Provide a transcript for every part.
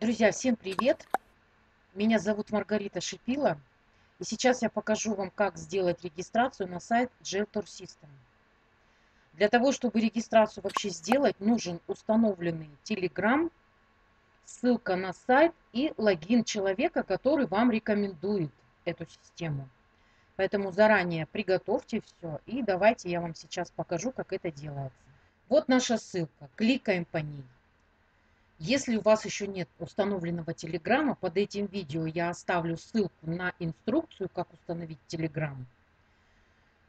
Друзья, всем привет! Меня зовут Маргарита Шипила. И сейчас я покажу вам, как сделать регистрацию на сайт Geltor System. Для того, чтобы регистрацию вообще сделать, нужен установленный Telegram, ссылка на сайт и логин человека, который вам рекомендует эту систему. Поэтому заранее приготовьте все и давайте я вам сейчас покажу, как это делается. Вот наша ссылка. Кликаем по ней. Если у вас еще нет установленного Телеграма, под этим видео я оставлю ссылку на инструкцию, как установить Телеграм.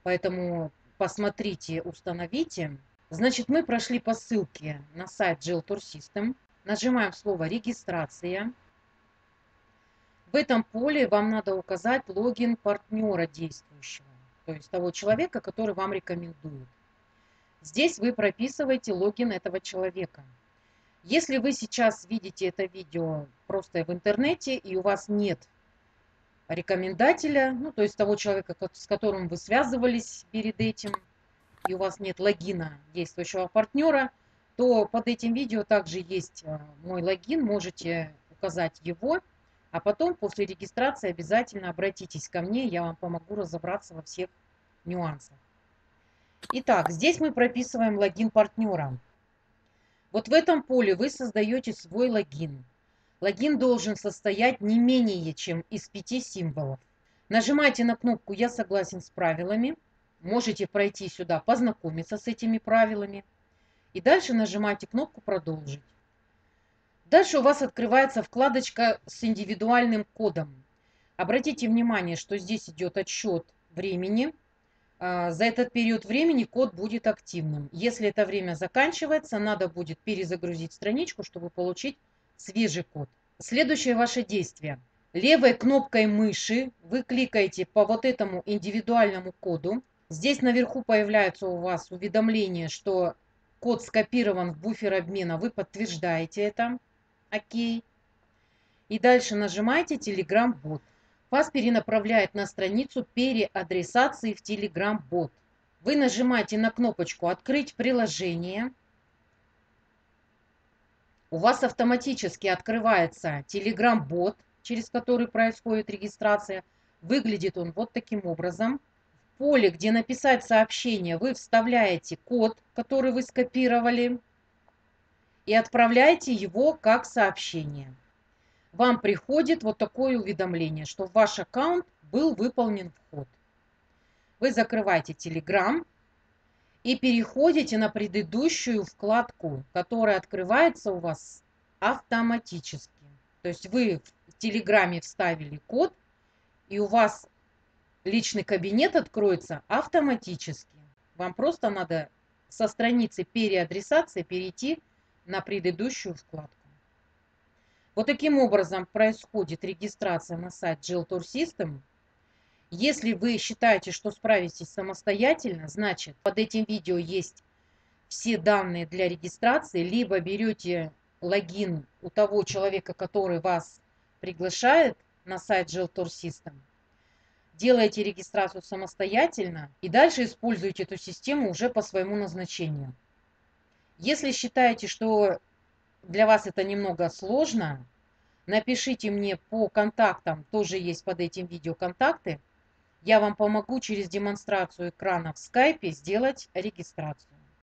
Поэтому посмотрите, установите. Значит, мы прошли по ссылке на сайт Geltor System. Нажимаем слово «Регистрация». В этом поле вам надо указать логин партнера действующего, то есть того человека, который вам рекомендует. Здесь вы прописываете логин этого человека – если вы сейчас видите это видео просто в интернете и у вас нет рекомендателя, ну то есть того человека, с которым вы связывались перед этим, и у вас нет логина действующего партнера, то под этим видео также есть э, мой логин, можете указать его, а потом после регистрации обязательно обратитесь ко мне, я вам помогу разобраться во всех нюансах. Итак, здесь мы прописываем логин партнера. Вот в этом поле вы создаете свой логин. Логин должен состоять не менее чем из пяти символов. Нажимайте на кнопку «Я согласен с правилами». Можете пройти сюда, познакомиться с этими правилами. И дальше нажимайте кнопку «Продолжить». Дальше у вас открывается вкладочка с индивидуальным кодом. Обратите внимание, что здесь идет отсчет времени – за этот период времени код будет активным. Если это время заканчивается, надо будет перезагрузить страничку, чтобы получить свежий код. Следующее ваше действие. Левой кнопкой мыши вы кликаете по вот этому индивидуальному коду. Здесь наверху появляется у вас уведомление, что код скопирован в буфер обмена. Вы подтверждаете это. Окей. И дальше нажимаете Telegram бот вас перенаправляет на страницу переадресации в Telegram-бот. Вы нажимаете на кнопочку «Открыть приложение». У вас автоматически открывается Telegram-бот, через который происходит регистрация. Выглядит он вот таким образом. В поле, где написать сообщение, вы вставляете код, который вы скопировали, и отправляете его как сообщение вам приходит вот такое уведомление, что в ваш аккаунт был выполнен вход. Вы закрываете Telegram и переходите на предыдущую вкладку, которая открывается у вас автоматически. То есть вы в Телеграме вставили код, и у вас личный кабинет откроется автоматически. Вам просто надо со страницы переадресации перейти на предыдущую вкладку. Вот таким образом происходит регистрация на сайт Geltor System. Если вы считаете, что справитесь самостоятельно, значит под этим видео есть все данные для регистрации, либо берете логин у того человека, который вас приглашает на сайт Geltor System, делаете регистрацию самостоятельно и дальше используете эту систему уже по своему назначению. Если считаете, что для вас это немного сложно, напишите мне по контактам, тоже есть под этим видео контакты. Я вам помогу через демонстрацию экрана в скайпе сделать регистрацию.